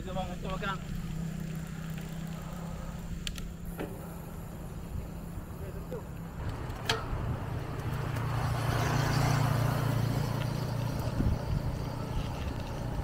Ginawang.